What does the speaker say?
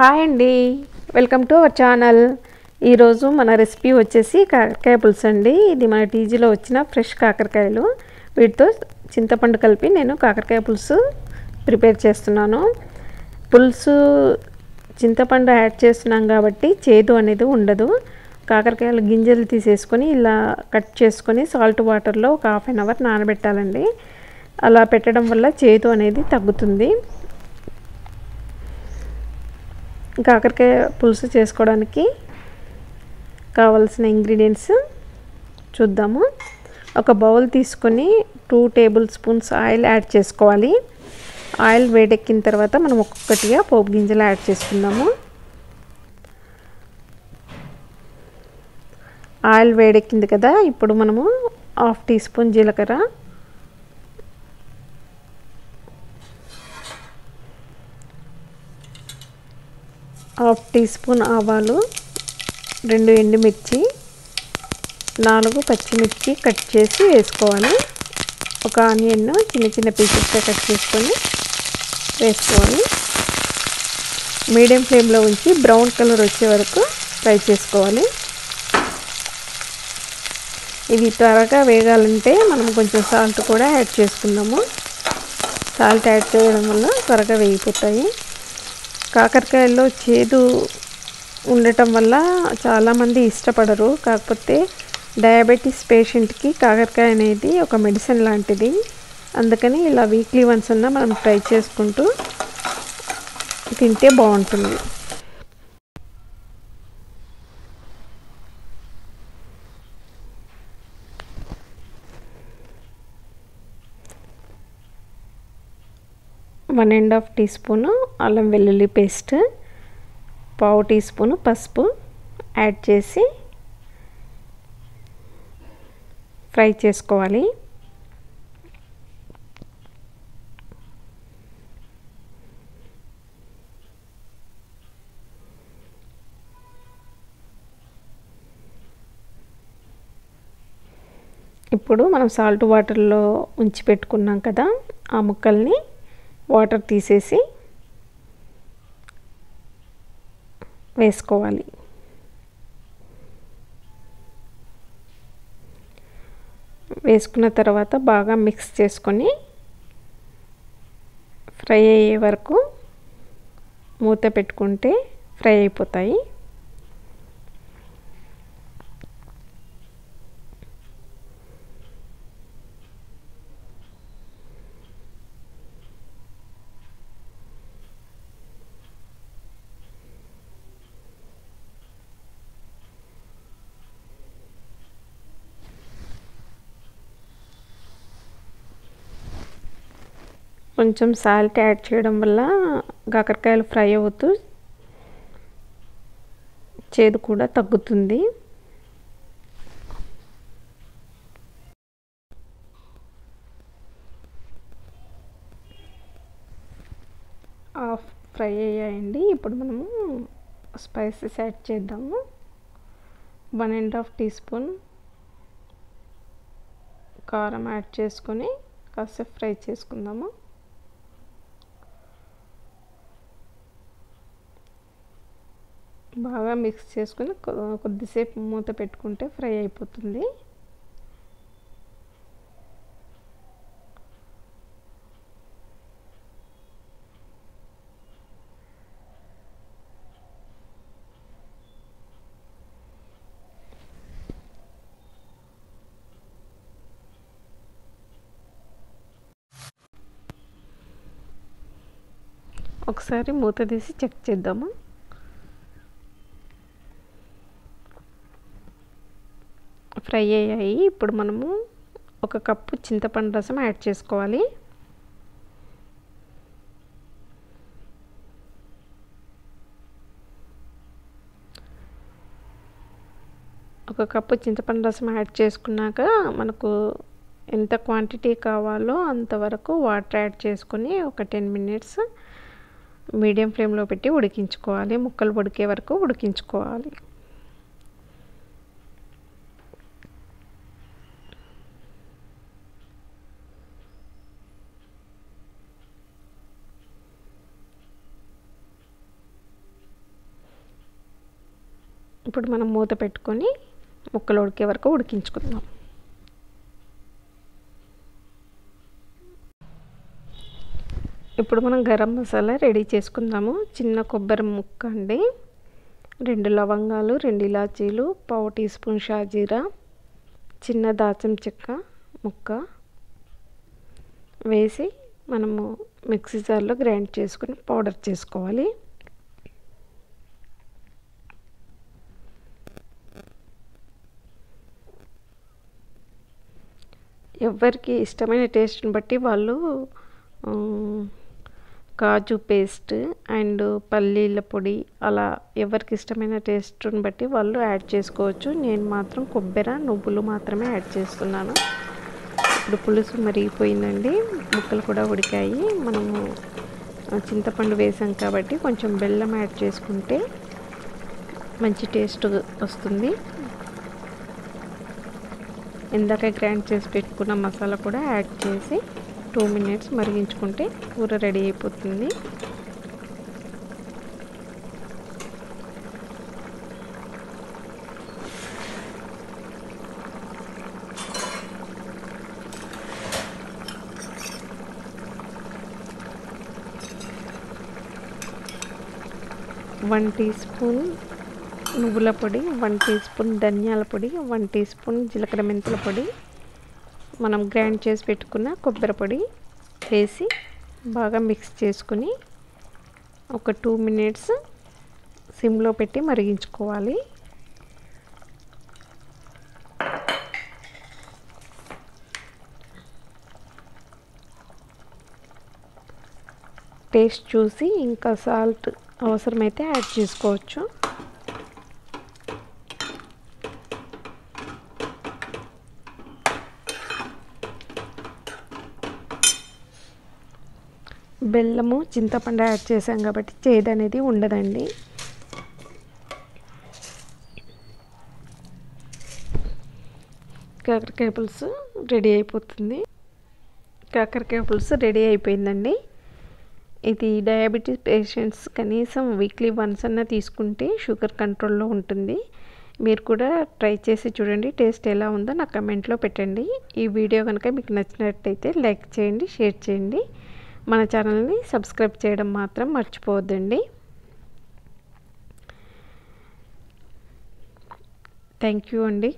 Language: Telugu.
హాయ్ అండి. Welcome to our channel. ఈరోజు మన రెసిపీ వచ్చేసి కాకరకాయ పులుసు అండి. ఇది మన టీజీలో వచ్చిన ఫ్రెష్ కాకరకాయలు. వీటితో చింతపండు కలిపి నేను కాకరకాయ పులుసు ప్రిపేర్ చేస్తున్నాను. పులుసు చింతపండు యాడ్ చేస్తున్నాం కాబట్టి చేదు అనేది ఉండదు. కాకరకాయలు గింజలు తీసేసుకొని ఇలా కట్ చేసుకొని సాల్ట్ వాటర్లో ఒక హాఫ్ అన్ అవర్ నానబెట్టాలండి. అలా పెట్టడం వల్ల చేదు అనేది తగ్గుతుంది. కాకరకాయ పులుసు చేసుకోవడానికి కావలసిన ఇంగ్రీడియంట్స్ చూద్దాము. ఒక బౌల్ తీసుకొని two tablespoons oil add చేసుకోవాలి. ఆయిల్ వేడెక్కిన తర్వాత మనం ఒక్కొక్కటిగా పోపు గింజలు యాడ్ చేసుకుందాము. ఆయిల్ వేడెక్కింది కదా ఇప్పుడు మనము హాఫ్ టీ స్పూన్ జీలకర్ర హాఫ్ టీ స్పూన్ ఆవాలు రెండు ఎండుమిర్చి నాలుగు పచ్చిమిర్చి కట్ చేసి వేసుకోవాలి. ఒక ఆనియన్ చిన్న చిన్న పీసెస్గా కట్ చేసుకొని వేసుకోవాలి. మీడియం ఫ్లేమ్లో ఉంచి బ్రౌన్ కలర్ వచ్చే వరకు ఫ్రై చేసుకోవాలి. ఇవి త్వరగా వేగాలంటే మనం కొంచెం సాల్ట్ కూడా యాడ్ చేసుకుందాము. సాల్ట్ యాడ్ చేయడం వల్ల త్వరగా వేగిపోతాయి. కాకరకాయల్లో చేదు ఉండటం వల్ల చాలామంది ఇష్టపడరు. కాకపోతే డయాబెటీస్ పేషెంట్కి కాకరకాయ అనేది ఒక మెడిసిన్ లాంటిది. అందుకని ఇలా వీక్లీ వన్స్ అన్నా మనం ట్రై చేసుకుంటూ తింటే బాగుంటుంది. One and half teaspoon అల్లం వెల్లుల్లి పేస్ట్ పావు టీ స్పూను పసుపు యాడ్ చేసి ఫ్రై చేసుకోవాలి. ఇప్పుడు మనం సాల్ట్ వాటర్లో ఉంచి పెట్టుకున్నాం కదా ఆ ముక్కల్ని వాటర్ తీసేసి వేసుకోవాలి. వేసుకున్న తర్వాత బాగా మిక్స్ చేసుకొని ఫ్రై అయ్యే వరకు మూత పెట్టుకుంటే ఫ్రై అయిపోతాయి. కొంచెం సాల్ట్ యాడ్ చేయడం వల్ల కాకరకాయలు ఫ్రై అవుతూ చేదు కూడా తగ్గుతుంది. హాఫ్ ఫ్రై అయ్యాయండి. ఇప్పుడు మనము స్పైసెస్ యాడ్ చేద్దాము. One and half teaspoon కారం యాడ్ చేసుకొని కాసేపు ఫ్రై చేసుకుందాము. బాగా మిక్స్ చేసుకుని కొద్దిసేపు మూత పెట్టుకుంటే ఫ్రై అయిపోతుంది. ఒకసారి మూత తీసి చెక్ చేద్దాము? ఫ్రై అయ్యాయి. ఇప్పుడు మనము ఒక కప్పు చింతపండు రసం యాడ్ చేసుకోవాలి. ఒక కప్పు చింతపండు రసం యాడ్ చేసుకున్నాక మనకు ఎంత క్వాంటిటీ కావాలో అంతవరకు వాటర్ యాడ్ చేసుకొని ఒక టెన్ మినిట్స్ మీడియం ఫ్లేమ్లో పెట్టి ఉడికించుకోవాలి. ముక్కలు ఉడికే వరకు ఉడికించుకోవాలి. ఇప్పుడు మనం మూత పెట్టుకొని ముక్కలు ఉడికే వరకు ఉడికించుకుందాం. ఇప్పుడు మనం గరం మసాలా రెడీ చేసుకుందాము. చిన్న కొబ్బరి ముక్క అండి. రెండు లవంగాలు రెండు ఇలాచీలు పావు టీ స్పూన్ షాజీరా చిన్న దాచం చెక్క ముక్క వేసి మనము మిక్సీ జార్లో గ్రైండ్ చేసుకుని పౌడర్ చేసుకోవాలి. ఎవరికి ఇష్టమైన టేస్ట్ని బట్టి వాళ్ళు కాజు పేస్ట్ అండ్ పల్లీల పొడి అలా ఎవరికి ఇష్టమైన టేస్ట్ని బట్టి వాళ్ళు యాడ్ చేసుకోవచ్చు. నేను మాత్రం కొబ్బరి నువ్వులు మాత్రమే యాడ్ చేస్తున్నాను ఇప్పుడు పులుసు మరిగిపోయిందండి. ముక్కలు కూడా ఉడికాయి. మనము చింతపండు వేసాం కాబట్టి కొంచెం బెల్లం యాడ్ చేసుకుంటే మంచి టేస్ట్ వస్తుంది. ఇందాక గ్రైండ్ చేసి పెట్టుకున్న మసాలా కూడా యాడ్ చేసి టూ మినిట్స్ మరిగించుకుంటే కూర రెడీ అయిపోతుంది. వన్ టీ స్పూన్ నువ్వుల పొడి వన్ టీ స్పూన్ ధనియాల పొడి వన్ టీ స్పూన్ జీలకర్ర మెంతుల పొడి. మనం గ్రైండ్ చేసి పెట్టుకున్న కొబ్బరి పొడి వేసి బాగా మిక్స్ చేసుకుని ఒక టూ మినిట్స్ సిమ్లో పెట్టి మరిగించుకోవాలి. టేస్ట్ చూసి ఇంకా సాల్ట్ అవసరమైతే యాడ్ చేసుకోవచ్చు. బెల్లము చింతపండు యాడ్ చేసాం కాబట్టి చేదు అనేది ఉండదండి. కాకరకాయ పులుసు రెడీ అయిపోతుంది. కాకరకాయ పులుసు రెడీ అయిపోయిందండి. ఇది డయాబెటీస్ పేషెంట్స్ కనీసం వీక్లీ వన్స్ అన్న తీసుకుంటే షుగర్ కంట్రోల్లో ఉంటుంది. మీరు కూడా ట్రై చేసి చూడండి టేస్ట్ ఎలా ఉందో నా కమెంట్లో పెట్టండి. ఈ వీడియో కనుక మీకు నచ్చినట్టయితే లైక్ చేయండి షేర్ చేయండి. మన ఛానల్ని సబ్స్క్రైబ్ చేయడం మాత్రం మర్చిపోవద్దండి. థ్యాంక్ యూ అండి.